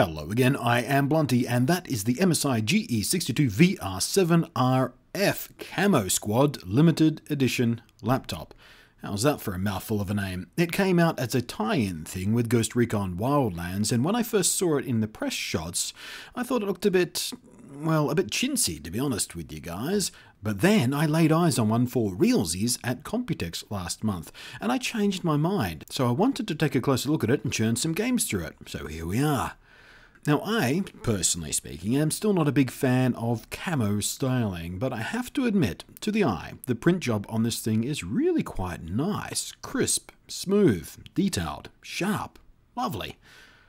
Hello again, I am Blunty, and that is the MSI GE62 VR7RF Camo Squad Limited Edition laptop. How's that for a mouthful of a name? It came out as a tie-in thing with Ghost Recon Wildlands, and when I first saw it in the press shots, I thought it looked a bit, well, a bit chintzy, to be honest with you guys. But then I laid eyes on one for realsies at Computex last month, and I changed my mind, so I wanted to take a closer look at it and churn some games through it. So here we are. Now, I, personally speaking, am still not a big fan of camo styling, but I have to admit, to the eye, the print job on this thing is really quite nice, crisp, smooth, detailed, sharp, lovely.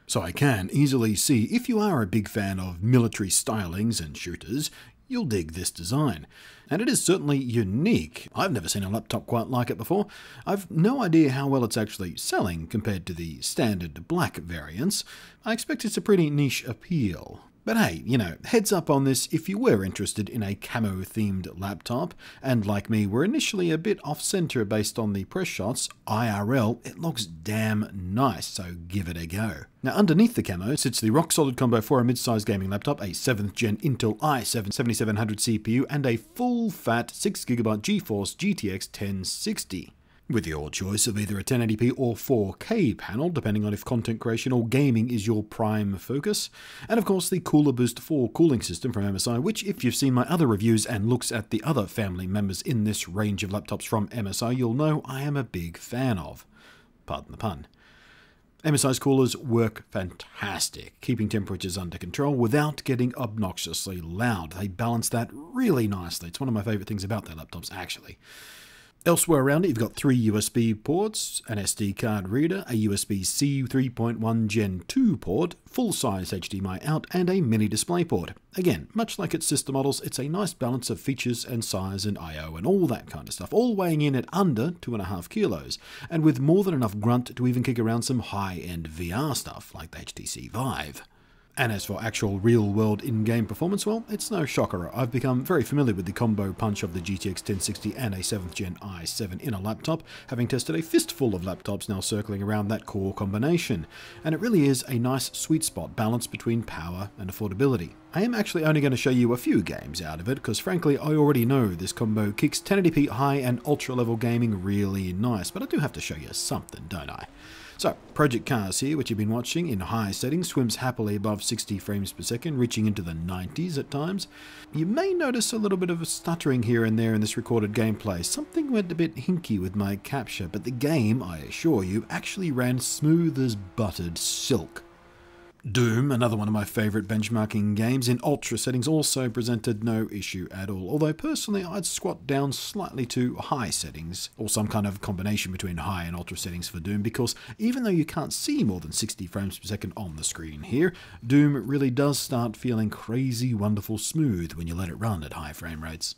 So I can easily see if you are a big fan of military stylings and shooters, you'll dig this design. And it is certainly unique. I've never seen a laptop quite like it before. I've no idea how well it's actually selling compared to the standard black variants. I expect it's a pretty niche appeal. But hey, you know, heads up on this if you were interested in a camo themed laptop, and like me were initially a bit off center based on the press shots, IRL, it looks damn nice, so give it a go. Now underneath the camo sits the rock solid combo for a mid-sized gaming laptop, a 7th gen Intel i7 7700 CPU, and a full fat 6GB GeForce GTX 1060 with your choice of either a 1080p or 4K panel, depending on if content creation or gaming is your prime focus, and of course the Cooler Boost 4 cooling system from MSI, which if you've seen my other reviews and looks at the other family members in this range of laptops from MSI, you'll know I am a big fan of. Pardon the pun. MSI's coolers work fantastic, keeping temperatures under control without getting obnoxiously loud. They balance that really nicely. It's one of my favourite things about their laptops, actually. Elsewhere around it, you've got three USB ports, an SD card reader, a USB-C 3.1 Gen 2 port, full-size HDMI out, and a mini display port. Again, much like its sister models, it's a nice balance of features and size and I.O. and all that kind of stuff, all weighing in at under 2.5 kilos, and with more than enough grunt to even kick around some high-end VR stuff like the HTC Vive. And as for actual real world in game performance, well, it's no shocker. I've become very familiar with the combo punch of the GTX 1060 and a 7th gen i7 in a laptop, having tested a fistful of laptops now circling around that core combination. And it really is a nice sweet spot balance between power and affordability. I am actually only going to show you a few games out of it, because frankly I already know this combo kicks 1080p high and ultra level gaming really nice, but I do have to show you something, don't I? So, Project Cars here, which you've been watching in high settings, swims happily above 60 frames per second, reaching into the 90s at times. You may notice a little bit of a stuttering here and there in this recorded gameplay. Something went a bit hinky with my capture, but the game, I assure you, actually ran smooth as buttered silk. Doom, another one of my favourite benchmarking games, in ultra settings also presented no issue at all, although personally I'd squat down slightly to high settings, or some kind of combination between high and ultra settings for Doom, because even though you can't see more than 60 frames per second on the screen here, Doom really does start feeling crazy wonderful smooth when you let it run at high frame rates.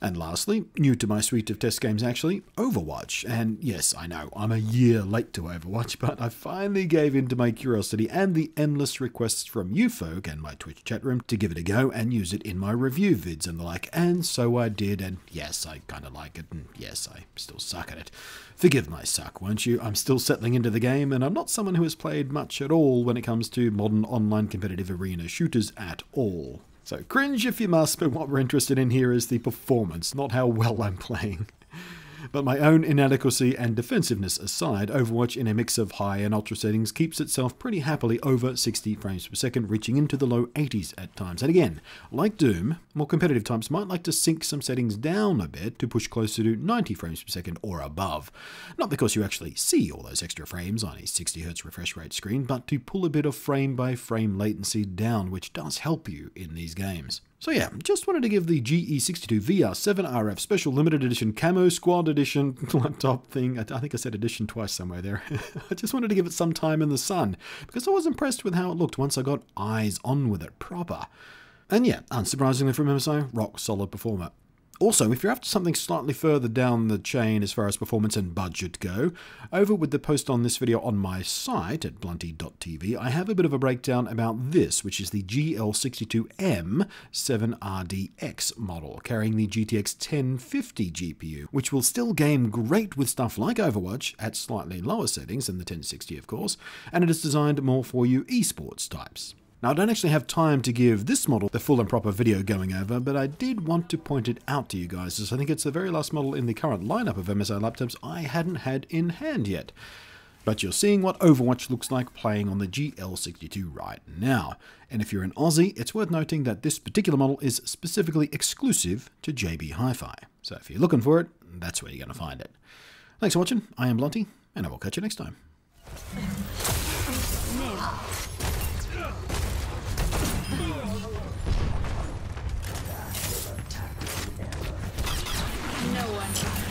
And lastly, new to my suite of test games actually, Overwatch. And yes, I know, I'm a year late to Overwatch, but I finally gave in to my curiosity and the endless requests from you folk and my Twitch chat room to give it a go and use it in my review vids and the like, and so I did, and yes, I kinda like it, and yes, I still suck at it. Forgive my suck, won't you? I'm still settling into the game, and I'm not someone who has played much at all when it comes to modern online competitive arena shooters at all. So cringe if you must, but what we're interested in here is the performance, not how well I'm playing. But my own inadequacy and defensiveness aside, Overwatch in a mix of high and ultra settings keeps itself pretty happily over 60 frames per second, reaching into the low 80s at times. And again, like Doom, more competitive types might like to sink some settings down a bit to push closer to 90 frames per second or above. Not because you actually see all those extra frames on a 60Hz refresh rate screen, but to pull a bit of frame by frame latency down, which does help you in these games. So yeah, just wanted to give the GE62 VR7RF Special Limited Edition Camo Squad Edition laptop thing, I, think I said edition twice somewhere there. I just wanted to give it some time in the sun, because I was impressed with how it looked once I got eyes on with it proper. And yeah, unsurprisingly from MSI, rock solid performer. Also, if you're after something slightly further down the chain as far as performance and budget go, over with the post on this video on my site at blunty.tv, I have a bit of a breakdown about this, which is the GL62M 7RDX model, carrying the GTX 1050 GPU, which will still game great with stuff like Overwatch at slightly lower settings than the 1060, of course, and it is designed more for you esports types. Now, I don't actually have time to give this model the full and proper video going over, but I did want to point it out to you guys, as I think it's the very last model in the current lineup of MSI laptops I hadn't had in hand yet. But you're seeing what Overwatch looks like playing on the GL62 right now. And if you're an Aussie, it's worth noting that this particular model is specifically exclusive to JB Hi-Fi. So if you're looking for it, that's where you're going to find it. Thanks for watching, I am Blunty, and I will catch you next time. No one